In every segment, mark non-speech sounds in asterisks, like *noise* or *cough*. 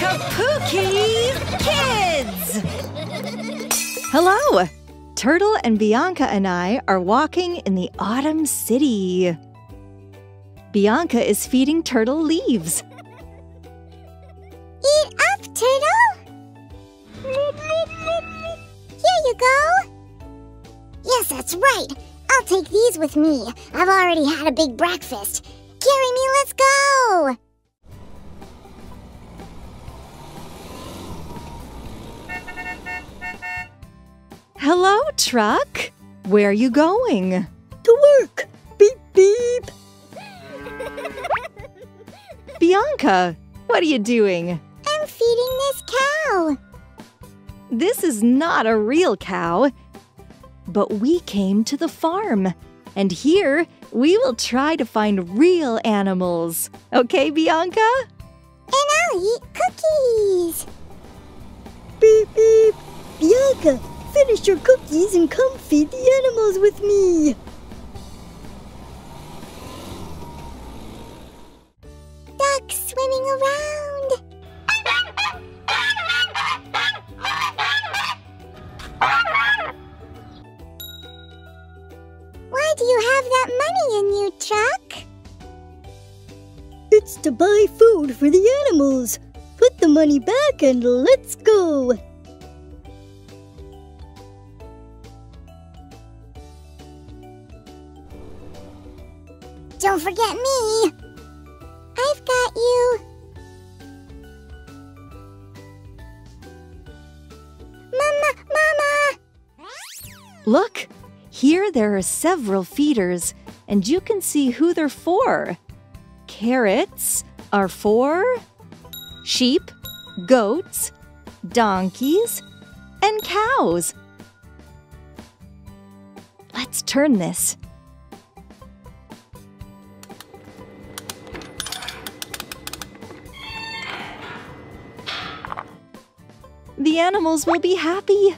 Kapuki Kids! Hello! Turtle and Bianca and I are walking in the autumn city. Bianca is feeding Turtle leaves. Eat up, Turtle! Here you go! Yes, that's right. I'll take these with me. I've already had a big breakfast. Carry me, let's go! Hello, truck. Where are you going? To work! Beep beep! Bianca, what are you doing? I'm feeding this cow. This is not a real cow. But we came to the farm, and here we will try to find real animals. Okay, Bianca? And I'll eat cookies. Beep beep! Bianca, finish your cookies and come feed the animals with me! Ducks swimming around. Why do you have that money in you, Truck? It's to buy food for the animals. Put the money back and let's go! Don't forget me. I've got you. Mama, Mama! Look, here there are several feeders, and you can see who they're for. Carrots are for sheep, goats, donkeys, and cows. Let's turn this. The animals will be happy.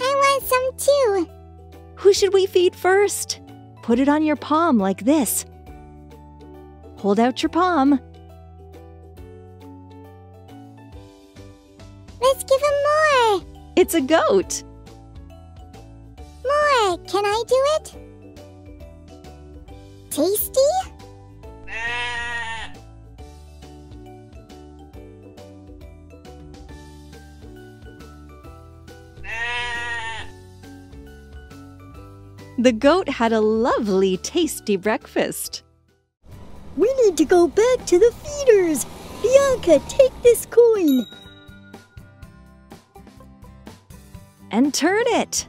I want some too. Who should we feed first? Put it on your palm like this. Hold out your palm. Let's give him more. It's a goat. More. Can I do it? Tasty? The goat had a lovely, tasty breakfast. We need to go back to the feeders! Bianca, take this coin! And turn it.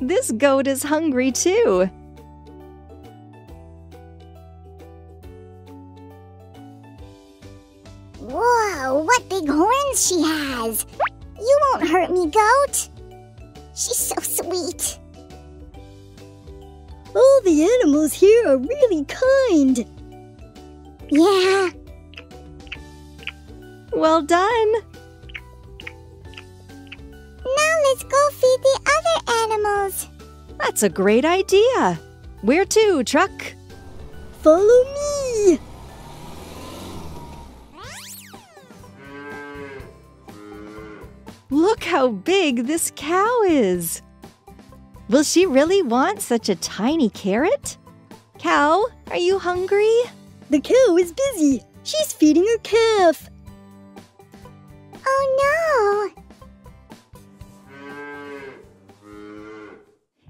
This goat is hungry too. Whoa, what big horns she has! You won't hurt me, goat! She's so sweet. All the animals here are really kind! Yeah, Well done. That's a great idea. Where to, truck? Follow me! Look how big this cow is. Will she really want such a tiny carrot? Cow, are you hungry? The cow is busy. She's feeding her calf. Oh no!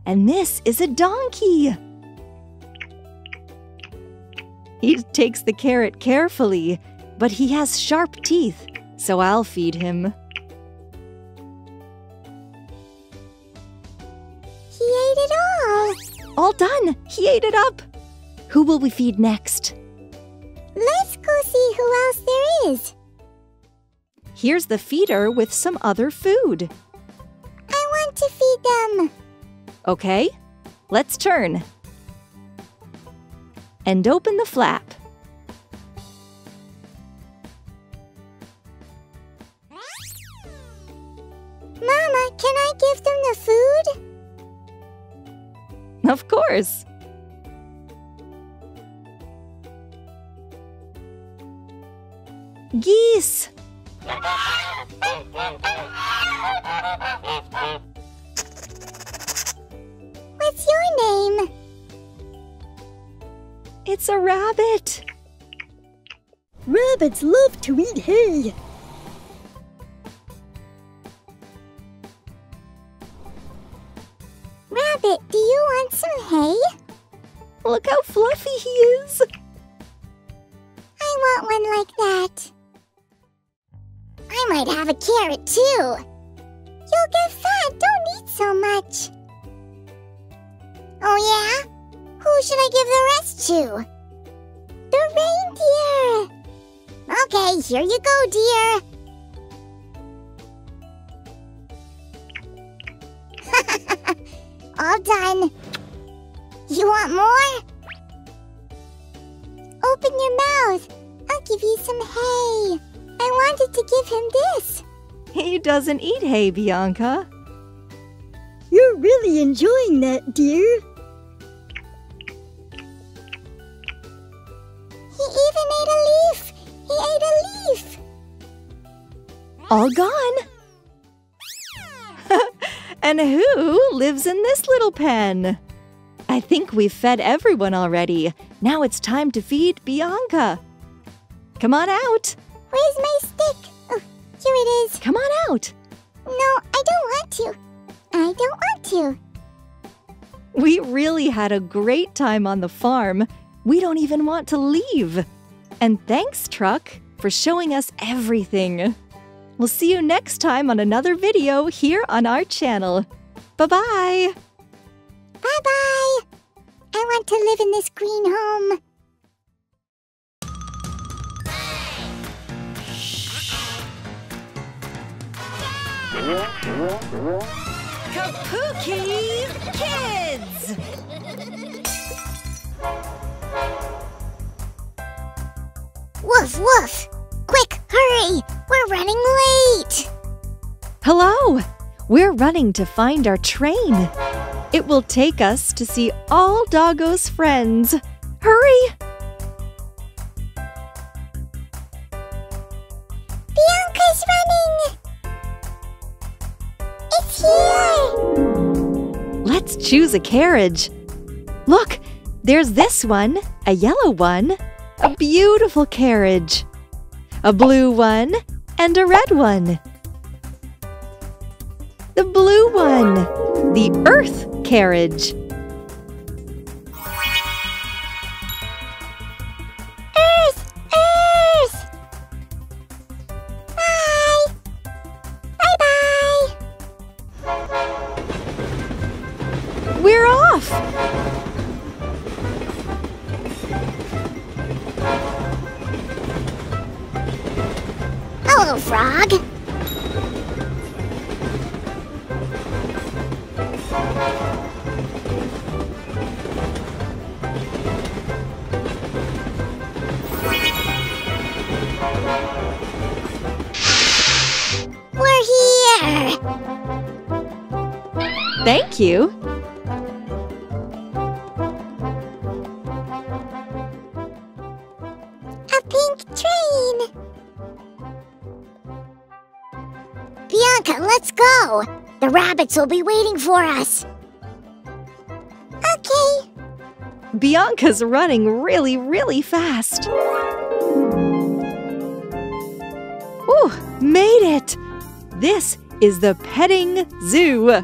And this is a donkey. He takes the carrot carefully, but he has sharp teeth, so I'll feed him. He ate it all. All done! He ate it up! Who will we feed next? Let's go see who else there is. Here's the feeder with some other food. I want to feed them. Okay, let's turn. And open the flap. Mama, can I give them the food? Of course. Geese. It's a rabbit. Rabbits love to eat hay. Rabbit, do you want some hay? Look how fluffy he is. I want one like that. I might have a carrot too. You'll get fat, don't eat so much. Oh yeah? Who should I give the rest to? The reindeer! Okay, here you go, dear. *laughs* All done. You want more? Open your mouth. I'll give you some hay. I wanted to give him this. He doesn't eat hay, Bianca. You're really enjoying that, dear. All gone. *laughs* and who lives in this little pen? I think we've fed everyone already. Now it's time to feed Bianca. Come on out. Where's my stick? Oh, here it is. Come on out. No, I don't want to. I don't want to. We really had a great time on the farm. We don't even want to leave. And thanks, Truck, for showing us everything. We'll see you next time on another video here on our channel. Bye bye. Bye bye. I want to live in this green home. Kapuki Kids! Woof woof. Quick, hurry. We're running late. Hello! We're running to find our train. It will take us to see all Doggo's friends. Hurry! Bianca's running. It's here. Let's choose a carriage. Look, there's this one, a yellow one, a beautiful carriage, a blue one, and a red one. The blue one, the Earth carriage. Hello, Frog. We're here! Thank you. Rabbits will be waiting for us. Okay. Bianca's running really, really fast. Ooh, made it! This is the petting zoo.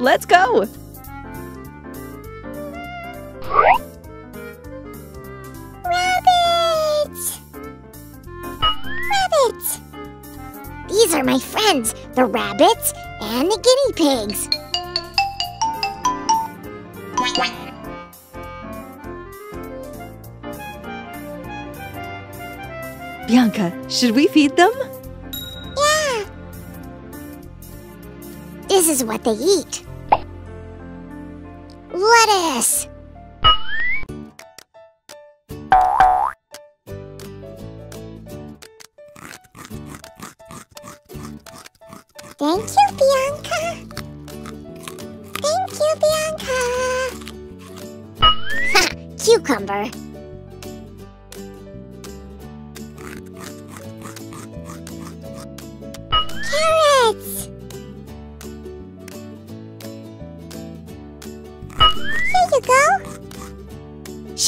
Let's go! Rabbits! Rabbits! These are my friends, the rabbits and the guinea pigs. Bianca, should we feed them? Yeah. This is what they eat. Lettuce!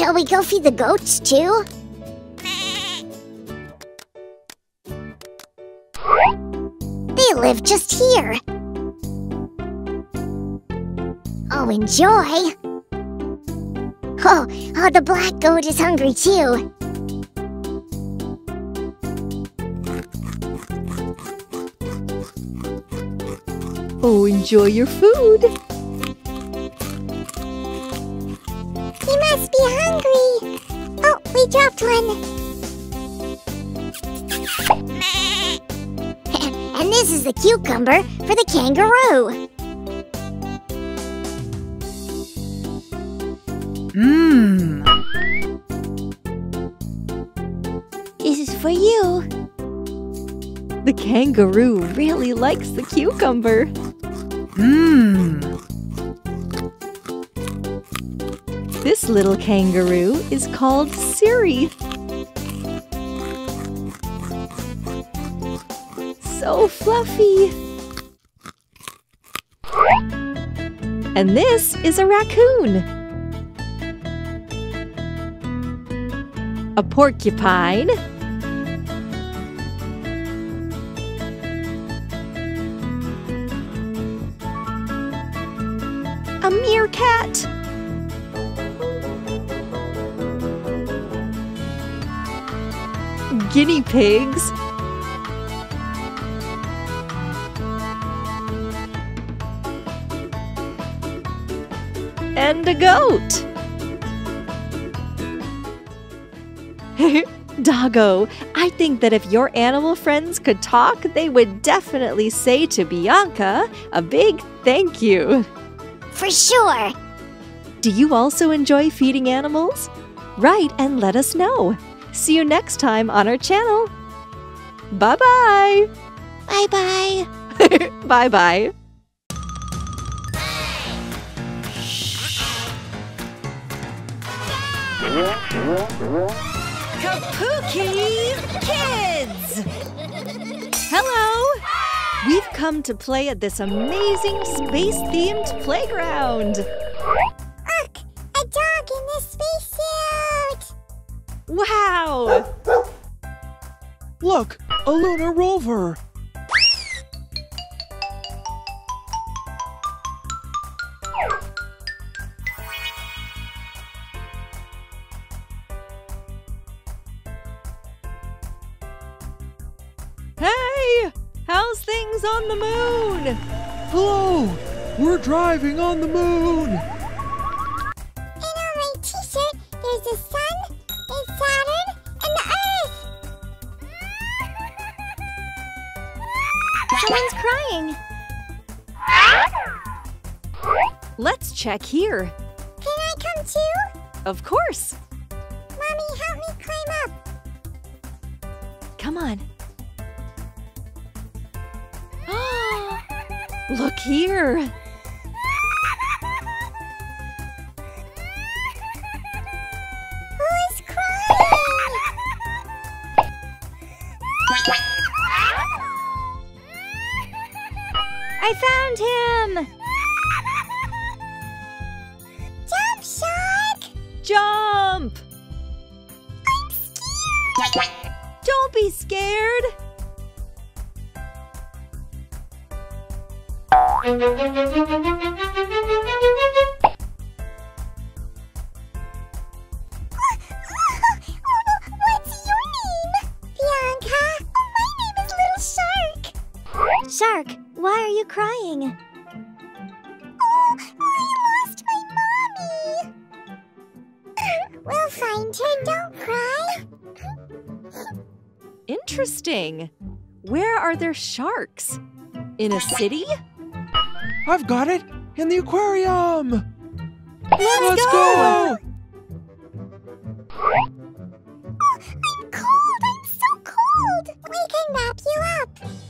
Shall we go feed the goats too? They live just here. Oh, enjoy. Oh, oh, the black goat is hungry too. Oh, enjoy your food. *laughs* and this is the cucumber for the kangaroo. Mmm. This is for you. The kangaroo really likes the cucumber. Mmm. This little kangaroo is called Siri. So fluffy. And this is a raccoon. A porcupine. A meerkat. Guinea pigs. And a goat. *laughs* Doggo, I think that if your animal friends could talk, they would definitely say to Bianca a big thank you. For sure. Do you also enjoy feeding animals? Write and let us know. See you next time on our channel. Bye bye. *laughs* Bye bye. bye bye. Kapuki Kids! Hello! We've come to play at this amazing space themed playground. Look, a dog in this spacesuit. Wow! Look, a lunar rover. We're on the moon. And on my t-shirt, there's the sun, and Saturn, and the Earth. Someone's crying. Let's check here. Can I come too? Of course. Mommy, help me climb up. Come on. *gasps* Look here. Shark, why are you crying? Oh, I lost my mommy! *coughs* we'll find her, don't cry. Interesting. Where are there sharks? In a city? I've got it! In the aquarium! Let's, Let's go! go! Oh, I'm cold! I'm so cold! We can wrap you up!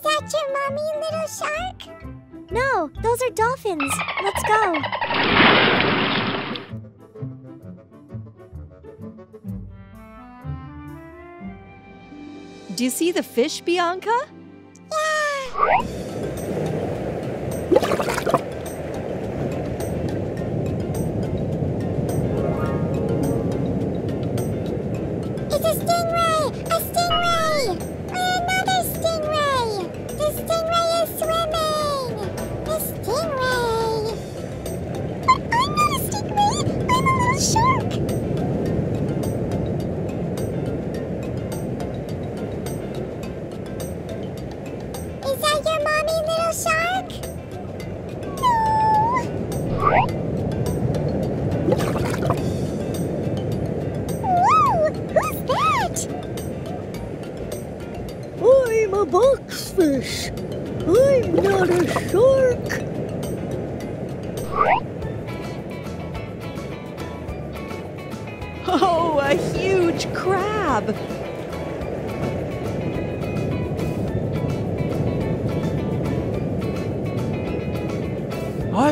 Is that your mommy, little shark? No, those are dolphins. Let's go. Do you see the fish, Bianca? Yeah. your mommy.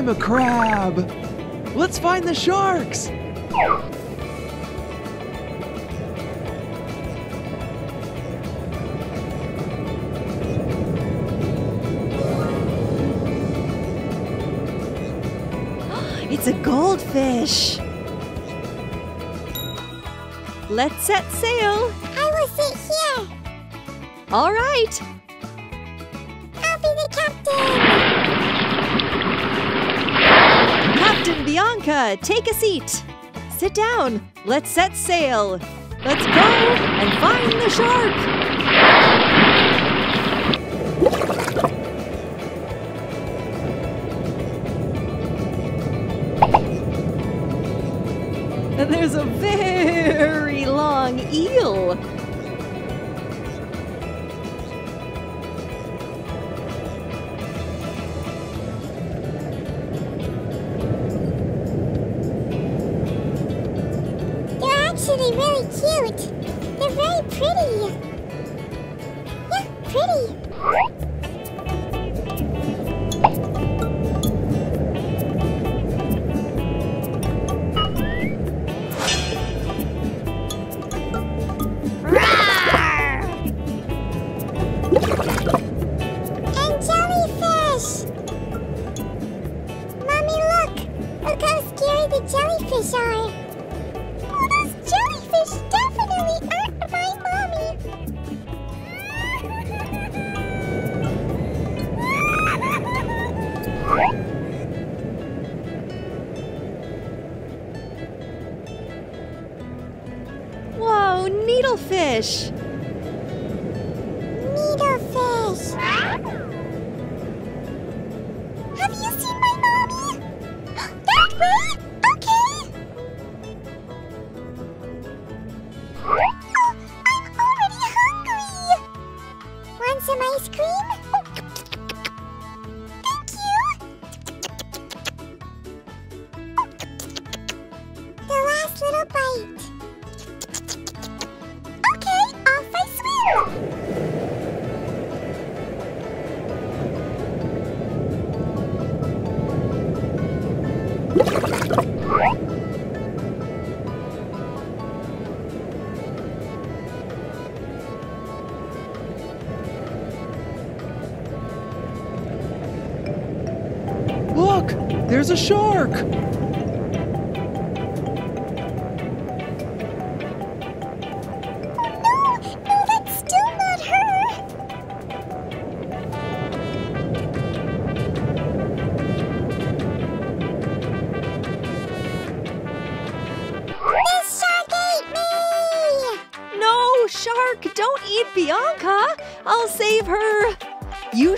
I'm a crab! Let's find the sharks! *gasps* It's a goldfish. Let's set sail. I will sit here. All right. Bianca, take a seat. Sit down. Let's set sail. Let's go and find the shark. And there's a pretty. Yeah, pretty.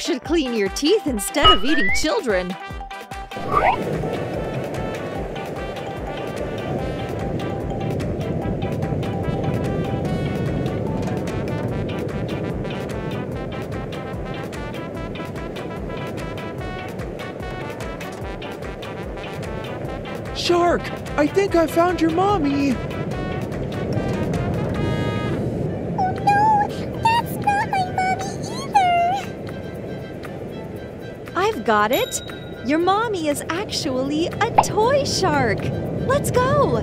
Should clean your teeth instead of eating children. Shark, I think I found your mommy. Got it! Your mommy is actually a toy shark! Let's go!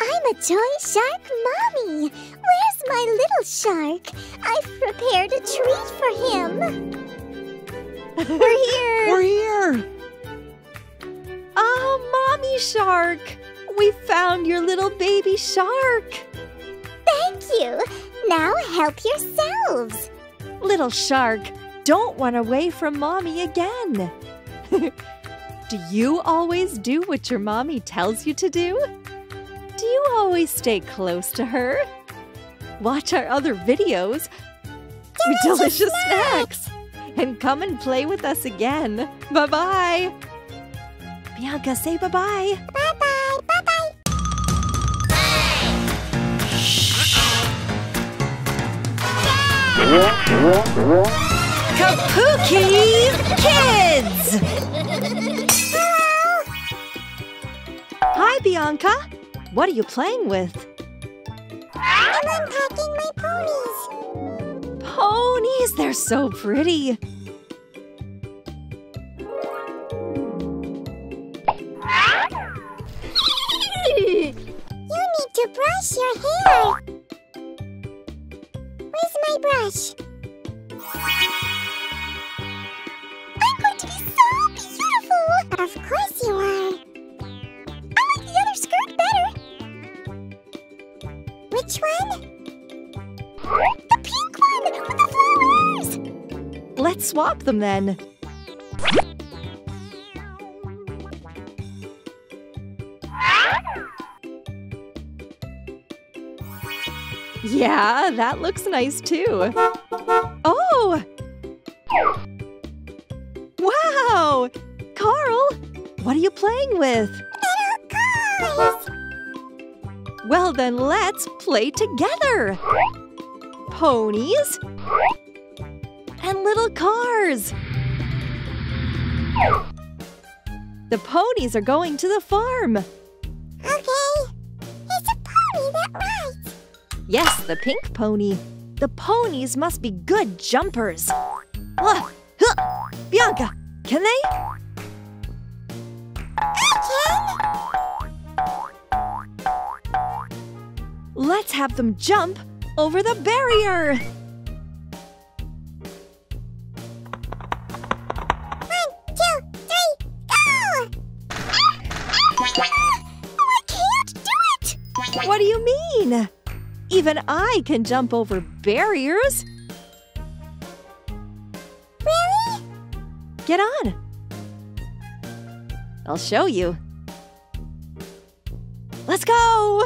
I'm a toy shark mommy. Where's my little shark? I've prepared a treat for him. *laughs* We're here! We're here. Oh, mommy shark! We found your little baby shark! Thank you. Now help yourselves. Little shark, don't run away from mommy again! *laughs* do you always do what your mommy tells you to do? Do you always stay close to her? Watch our other videos for *laughs* delicious snacks! And come and play with us again. Bye bye! Bianca, say bye bye! Bye bye. Bye bye. Kapuki Kids! Hi, Bianca. What are you playing with? I'm unpacking my ponies. Ponies, they're so pretty. You need to brush your hair. Where's my brush? Of course you are. I like the other skirt better. Which one? The pink one with the flowers. Let's swap them then. Yeah, that looks nice too. Oh! Are you playing with? Little cars. Well, then let's play together. Ponies and little cars. The ponies are going to the farm. Okay. It's a pony that rides. Yes, the pink pony. The ponies must be good jumpers. Bianca, can they? Let's have them jump over the barrier. One, two, three, go! I can't do it! What do you mean? Even I can jump over barriers. Really? Get on. I'll show you. Let's go!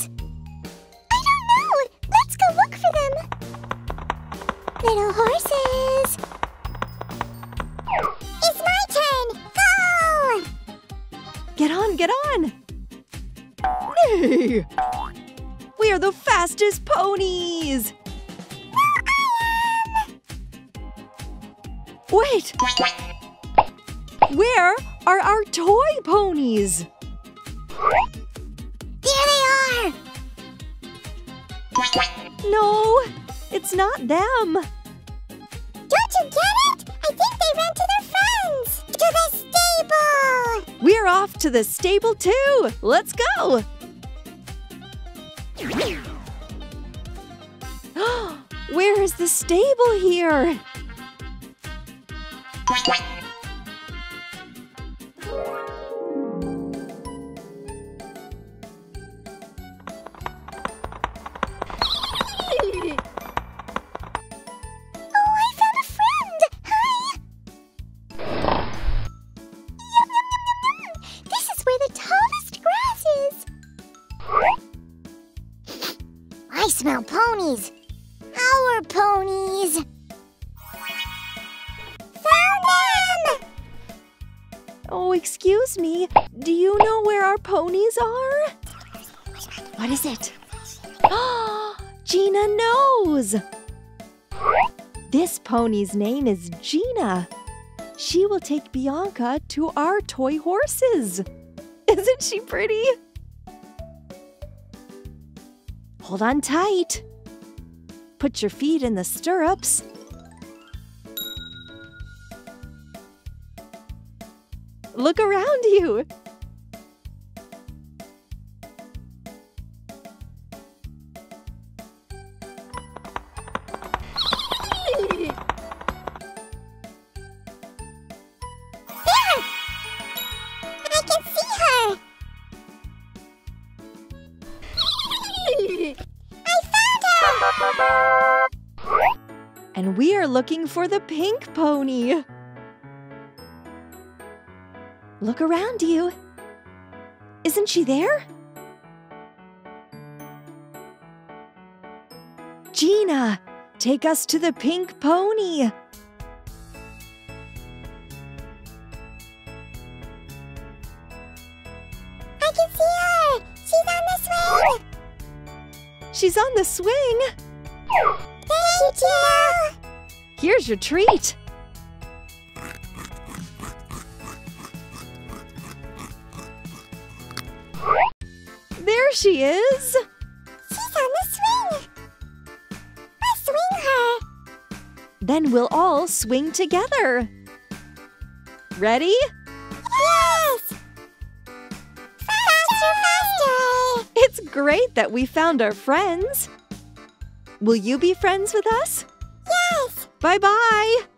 Friends? I don't know! Let's go look for them! Little horses! It's my turn! Go! Get on, get on! Hey! We are the fastest ponies! Wait! Where are our toy ponies? No, it's not them. Don't you get it? I think they ran to their friends! To the stable! We're off to the stable too. Let's go. *gasps* Where is the stable here? Pony's name is Gina. She will take Bianca to our toy horses. *laughs* Isn't she pretty? Hold on tight. Put your feet in the stirrups. Look around you. For the pink pony. Look around you. Isn't she there? Gina, take us to the pink pony. I can see her! She's on the swing! She's on the swing. Thank you! Here's your treat. There she is. She's on the swing! Let's swing her! Then we'll all swing together. Ready? Yes! Faster, faster! It's great that we found our friends. Will you be friends with us? Yes! Bye bye.